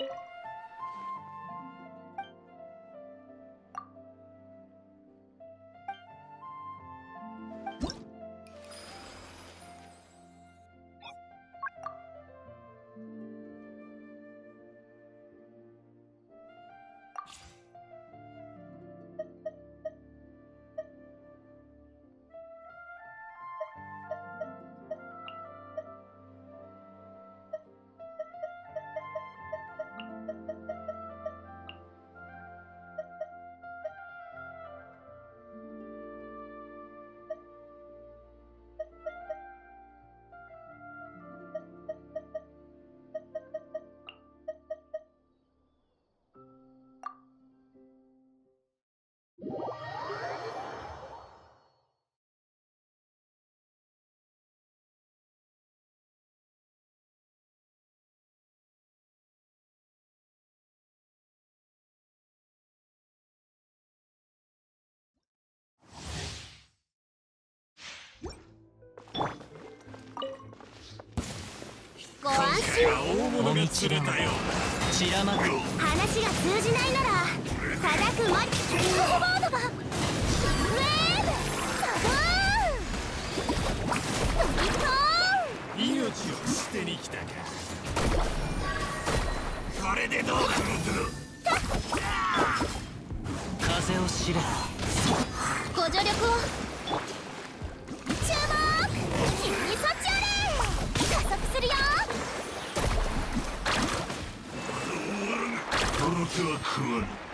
you ご安心。大物が釣れたよ散らまく話が通じないなら叩くまキングボードがウェーブサドーンドリトーン命を捨てに来たかこれでどうだ風を知れーンご助力をこの手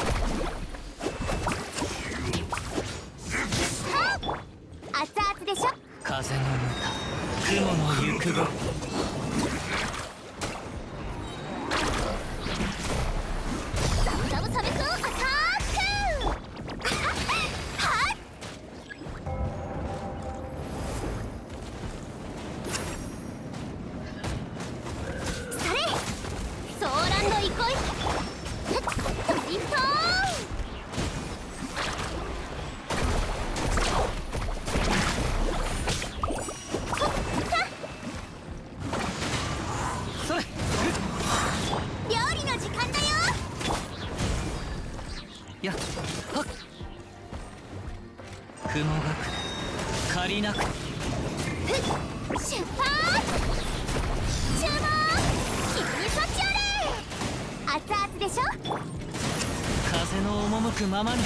くままに。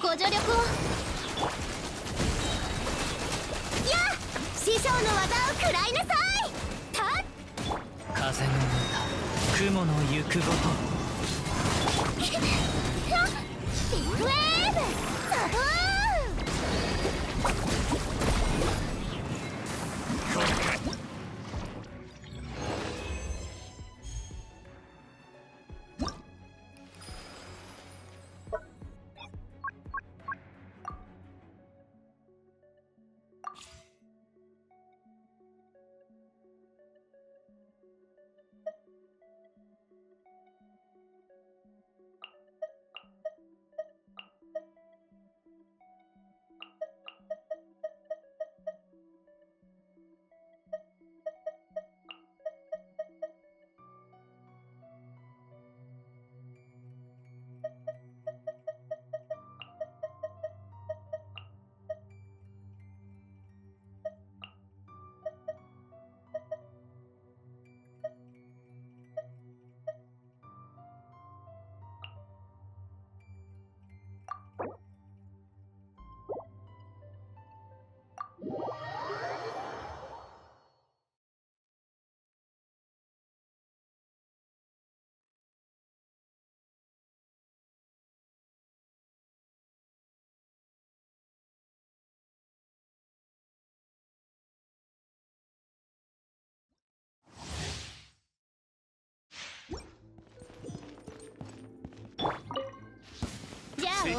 ご助力を。やあ師匠の技を食らいなさい！たっ！風の歌雲の行くごと。ビッ！グウェーブザブー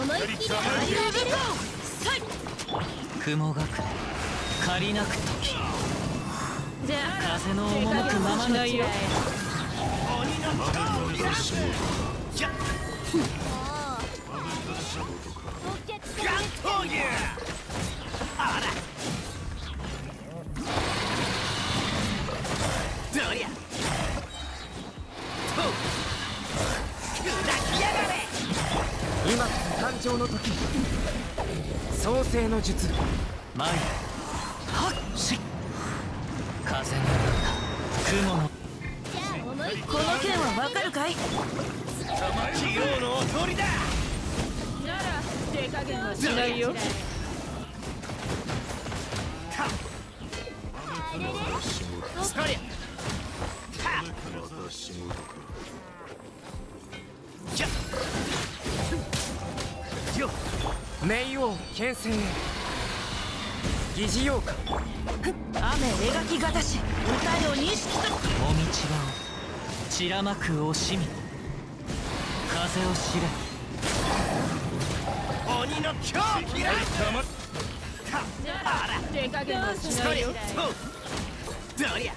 思いっきり味わえる雲がく借りなく時じゃあ風の赴くままがいるこ創世の術。参れはっし。風の雲の。この件はわかるかい？器用のお通りだ。なら手加減はしないよ。そりゃじゃ冥王牽制。へ疑似妖怪。雨描きがたし歌よ錦と。もみちばを散らまく惜しみ。風を知れ。鬼の狂気だ。なら手加減はしないどりゃ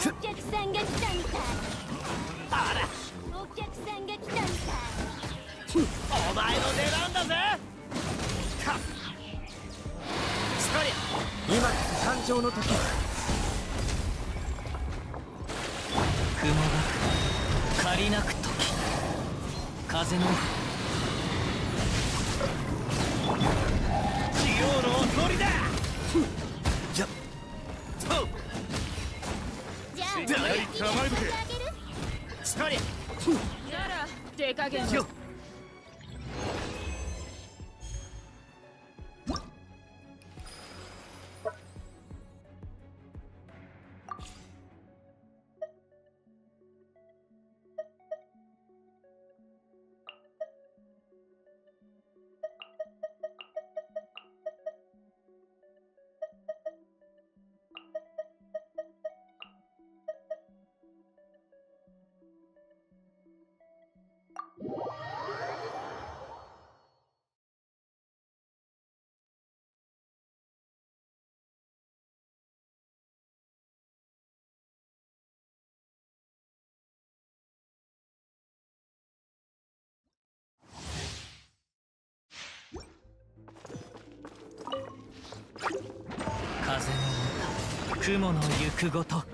お客さんが来たみたい。あらお客さんが来たみたいお前の出番だぜ。今誕生の時。雲がく借りなく時。風の雲の行くごと。フ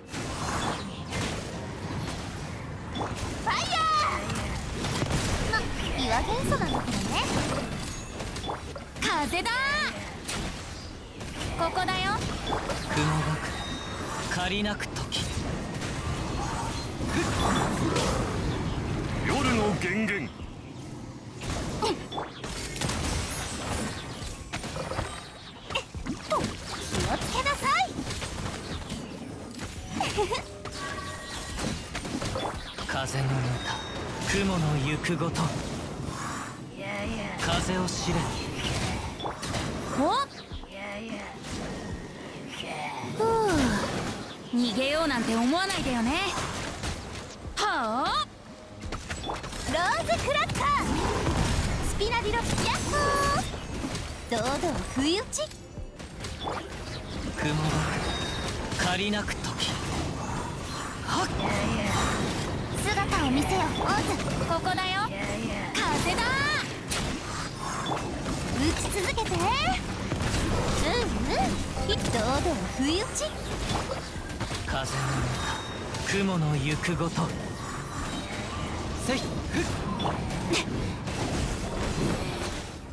ァイヤー!ま岩元素なんだけどね。風だ!ここだよ。雲がく借りなく時。夜の源源雲の行くごと。風を知れ。お逃げようなんて思わないでよね。はあ。ローズクラッカー。スピナディロヤッホー。堂々不意打ち。雲がく借りなく時。はっ姿を見せよオズここだよ。風だ打ち続けて。うんうん。堂々不意打ち。風の歌雲の行くごと。せい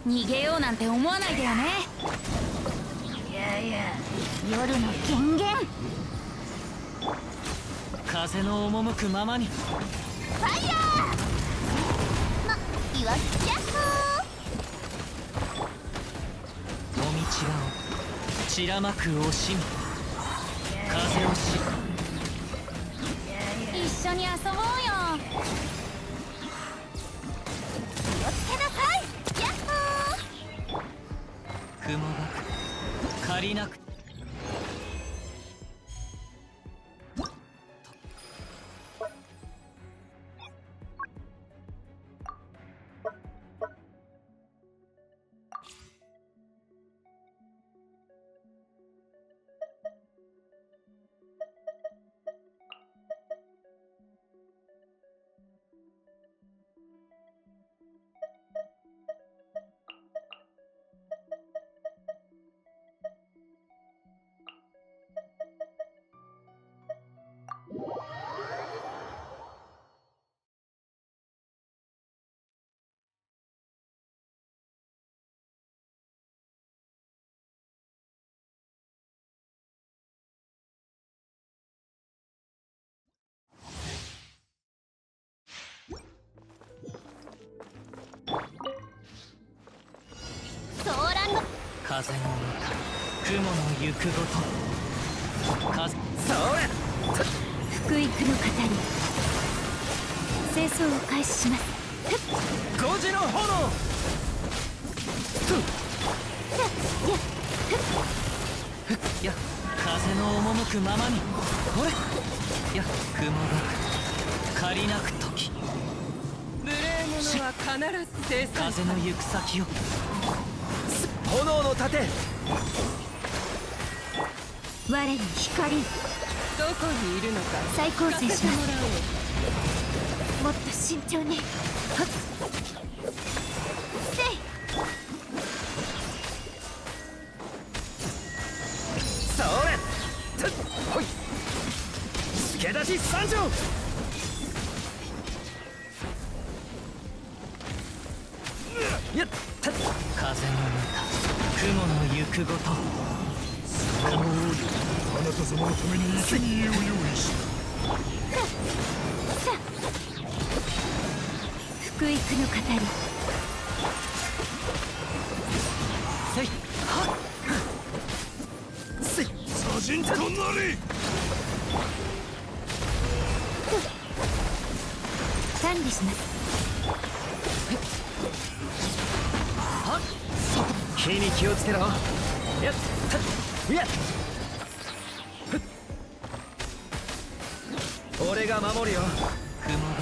逃げようなんて思わないでよね。夜の権限風の赴くままに。ファイヤー！ま岩ヤッホーもみちがを散らまく惜しみ。風を知一緒に遊ぼうよ。気をつけなさい。ヤッホー。雲がく。借りなく風の中雲の行くごと風それ福井区の語り清掃を開始します5時の炎ふっや風の赴くままにほれや雲が借りなく時無礼者は必ず生産風の行く先を。炎の盾。我に光。どこにいるのか。再構成しますもらおうもっと慎重に。はっ。せい。それ。つっほい。助出し参上。やった。風の中雲の行くごと。その王あなた様のために生贄を用意した福井区の語りせいはっせいサジンとなれ管理します火に気をつけろ。やったや。俺が守るよ。雲が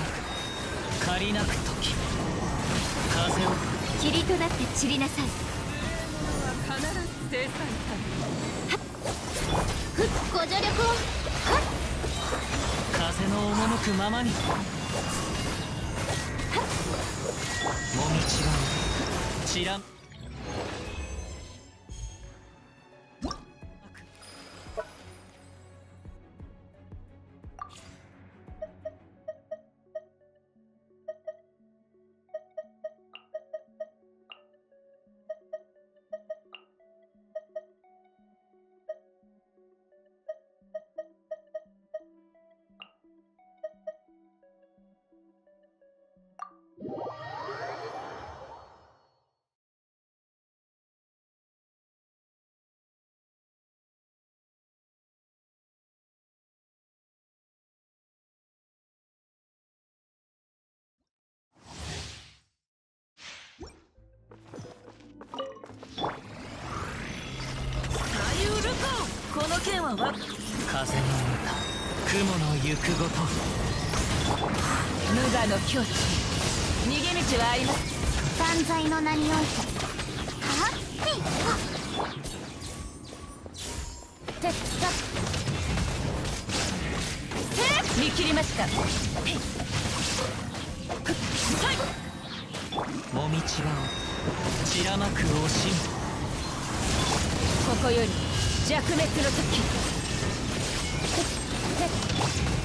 借りなく時。風を。霧となって散りなさい。必ず生産ふっご助力を。風の赴くままに。もみちが。うちらんコこの剣はわ風の歌雲の行くごと。無我の境地逃げ道はあります。断罪の名においてはっへいはって。った見切りました。もみちがう散らまく惜しみここより弱滅の時。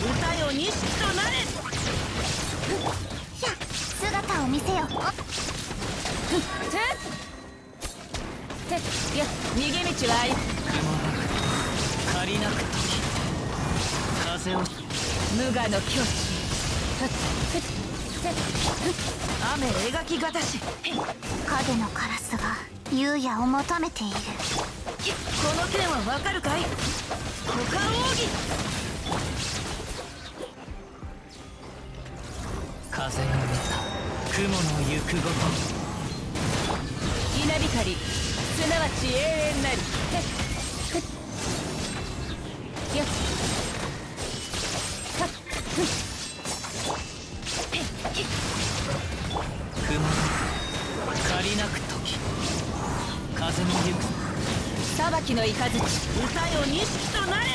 歌よ錦となれひゃ姿を見せよいや逃げ道はあり。雲が借りなく時風を。無我の境地。雨描きがたし。こ影のカラスが優也を求めているの剣はわかるかい？股間奥義。風が出た。雲の行くごと。稲光。すなわち永遠なり。よっ雲が借りなく時。風の行く裁きの雷歌よ錦となれ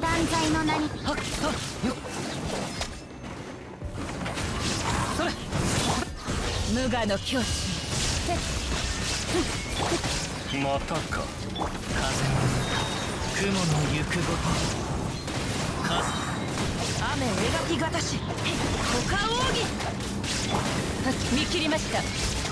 断罪の名にはっはっよそれ無我の境地またか風。の雲の行くごと。風。雨描きがたし。股間奥義。見切りました。